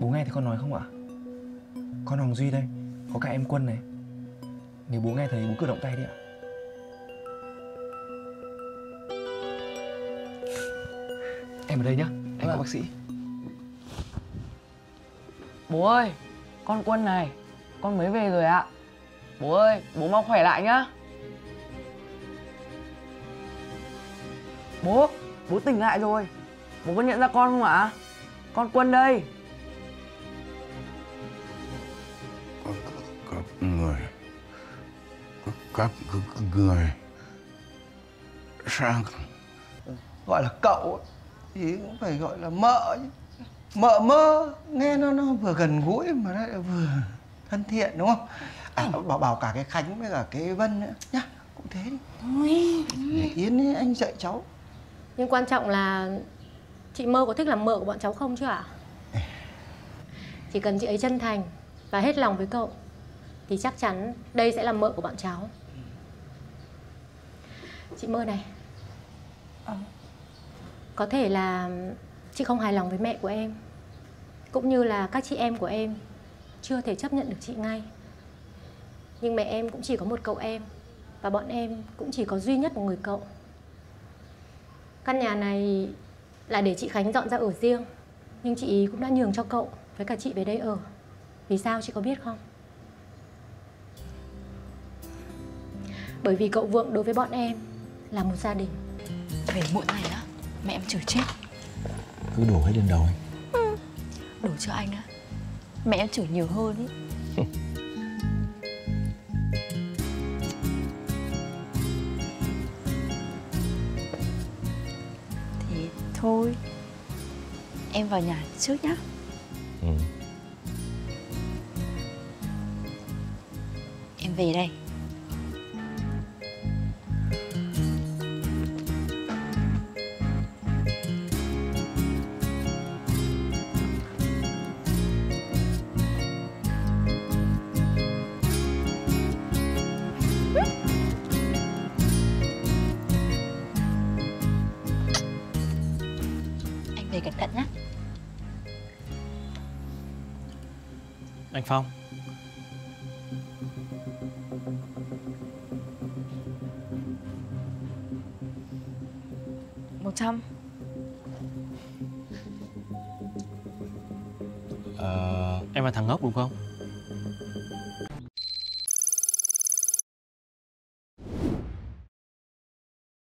Bố nghe thấy con nói không ạ? Con Hoàng Duy đây, có cả em Quân này. Nếu bố nghe thấy bố cử động tay đi ạ. Em ở đây nhá, em có bác sĩ. Bố ơi, con Quân này, con mới về rồi ạ. Bố ơi, bố mau khỏe lại nhá. Bố, bố tỉnh lại rồi. Bố có nhận ra con không ạ? Con Quân đây. Các người các người sang gọi là cậu thì cũng phải gọi là mợ chứ. Mợ mơ nghe nó nó vừa gần gũi mà lại vừa thân thiện đúng không? À bảo bảo cả cái khánh với cả cái vân nữa. Nhá cũng thế đi. Ôi, Để yến ấy, anh dạy cháu. Nhưng quan trọng là chị mơ có thích làm mợ của bọn cháu không chứ ạ? Chỉ cần chị ấy chân thành và hết lòng với cậu thì chắc chắn đây sẽ là mợ của bọn cháu. Chị mơ này. Có thể là chị không hài lòng với mẹ của em cũng như là các chị em của em chưa thể chấp nhận được chị ngay. Nhưng mẹ em cũng chỉ có một cậu em và bọn em cũng chỉ có duy nhất một người cậu. Căn nhà này là để chị Khánh dọn ra ở riêng Nhưng chị ý cũng đã nhường cho cậu với cả chị về đây ở Vì sao chị có biết không? Bởi vì cậu Vượng đối với bọn em là một gia đình. Về muộn này á Mẹ em chửi chết. Cứ đổ hết lên đầu anh. Đổ cho anh á. Mẹ em chửi nhiều hơn ý. Thế thôi Em vào nhà trước nhá. Ừ. về đây. Anh về cẩn thận nhé Anh Phong. Một trăm. Ờ, Em là thằng ngốc đúng không?